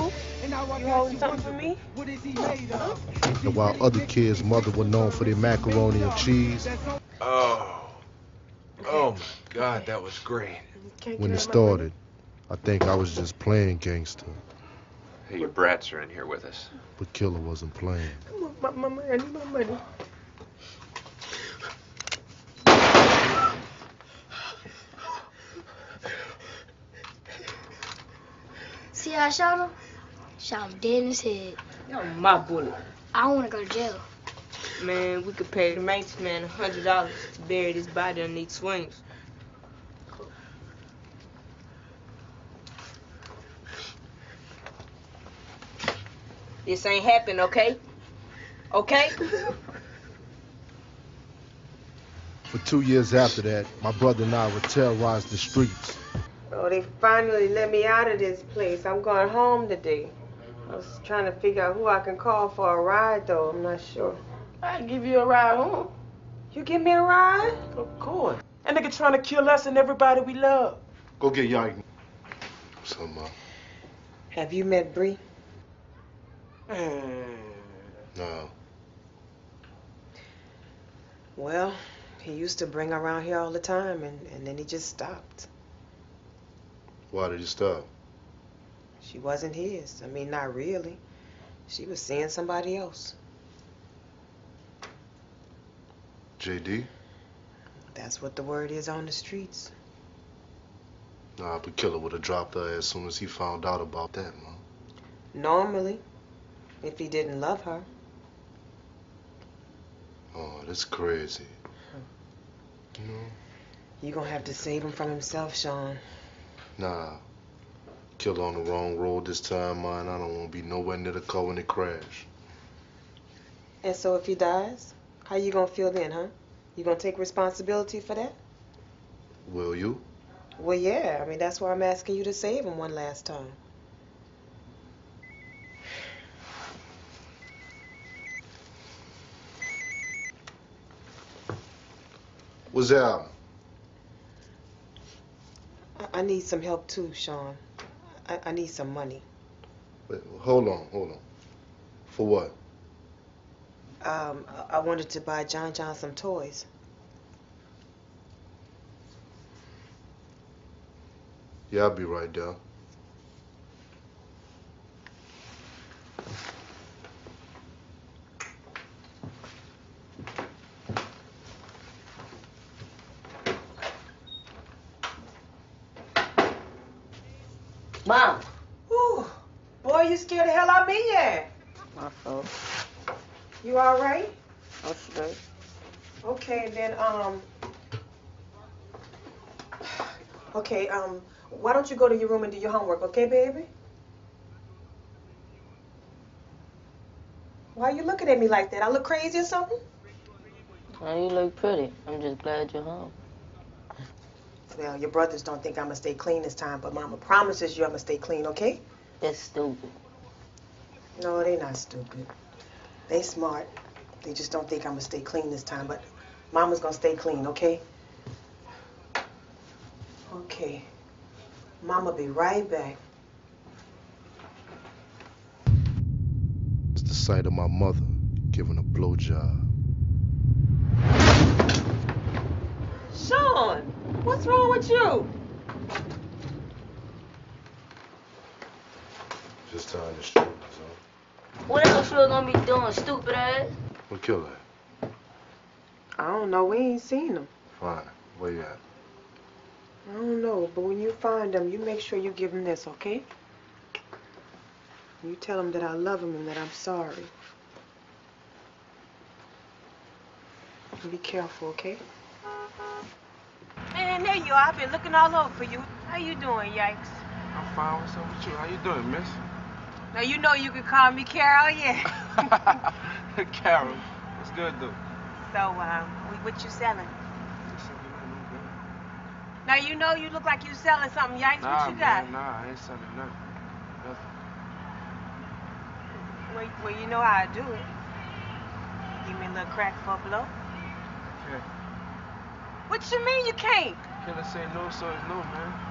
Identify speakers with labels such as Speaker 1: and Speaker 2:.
Speaker 1: Uncle, you holding something for me?
Speaker 2: And while other kids' mother were known for their macaroni and cheese,
Speaker 3: Oh. Oh my God, that was great.
Speaker 2: When it
Speaker 1: out my money.
Speaker 2: started, I think I was just playing gangster,
Speaker 3: Hey, your brats are in here with us.
Speaker 2: but Killer wasn't playing.
Speaker 1: My, my, my, I need my money.
Speaker 4: See how I shot him? Shot him dead in his head.
Speaker 1: That was my bullet.
Speaker 4: I don't want to go to jail.
Speaker 1: Man, we could pay the maintenance man a hundred dollars to bury this body underneath swings. This ain't happen, okay? Okay?
Speaker 2: For two years after that, my brother and I would terrorize the streets.
Speaker 1: Oh, they finally let me out of this place. I'm going home today. I was trying to figure out who I can call for a ride, though. I'm not sure.
Speaker 5: I'll give you a ride home.
Speaker 1: You give me a ride?
Speaker 5: Of course. That nigga trying to kill us and everybody we love.
Speaker 2: Go get Yank some uh,
Speaker 1: Have you met Bree?
Speaker 5: Mm.
Speaker 2: No.
Speaker 1: Well, he used to bring her around here all the time, and, and then he just stopped.
Speaker 2: Why did he stop?
Speaker 1: She wasn't his. I mean, not really. She was seeing somebody else.
Speaker 2: JD?
Speaker 1: That's what the word is on the streets.
Speaker 2: Nah, but Killer would have dropped her as soon as he found out about that, man.
Speaker 1: Normally, if he didn't love her.
Speaker 2: Oh, that's crazy. You know?
Speaker 1: You're gonna have to save him from himself, Sean.
Speaker 2: Nah. Killer on the wrong road this time, man. I don't want to be nowhere near the car when it crash.
Speaker 1: And so if he dies, how you gonna feel then, huh? You gonna take responsibility for that?
Speaker 2: Will you?
Speaker 1: Well, yeah. I mean, that's why I'm asking you to save him one last time.
Speaker 2: What's up?
Speaker 1: I, I need some help too, Sean. I, I need some money.
Speaker 2: Wait, hold on, hold on. For what?
Speaker 1: Um, I- I wanted to buy John John some toys.
Speaker 2: Yeah, I'll be right there.
Speaker 5: Mom.
Speaker 1: Whew. Boy, you scared the hell out of me, yeah.
Speaker 5: My fault.
Speaker 1: You all right?
Speaker 5: I'm straight.
Speaker 1: Okay, then, um. Okay, um, why don't you go to your room and do your homework, okay, baby? Why are you looking at me like that? I look crazy or something?
Speaker 5: Oh, you look pretty. I'm just glad you're home.
Speaker 1: Well, your brothers don't think I'm gonna stay clean this time, but Mama promises you I'm gonna stay clean, okay?
Speaker 5: That's stupid.
Speaker 1: No, they're not stupid. They smart. They just don't think I'm gonna stay clean this time, but Mama's gonna stay clean, okay? Okay. Mama be right back.
Speaker 2: It's the sight of my mother giving a blowjob.
Speaker 1: Sean, what's wrong with you?
Speaker 2: Just tying the shoes, huh?
Speaker 5: What else you gonna be doing, stupid ass?
Speaker 2: What killer?
Speaker 1: I don't know. We ain't seen him.
Speaker 2: Fine. Where you at?
Speaker 1: I don't know, but when you find him, you make sure you give him this, okay? You tell him that I love him and that I'm sorry. And be careful, okay? Man, there you are. I've been looking all over for you. How you doing, Yikes?
Speaker 6: I'm fine. What's up with you? How you doing, miss?
Speaker 1: Now you know you can call me Carol, yeah.
Speaker 6: Carol. What's good, though?
Speaker 1: so, um, what- you selling?
Speaker 6: What's up, you know, no good.
Speaker 1: Now you know you look like you're selling something, Yikes.
Speaker 6: Nah,
Speaker 1: what you got?
Speaker 6: man, nah, I ain't selling nothing. Nothing.
Speaker 1: Well, well, you know how I do it. Give me a little crack for a blow.
Speaker 6: Okay.
Speaker 1: What you mean you can't?
Speaker 6: Can I say no, so it's no, man?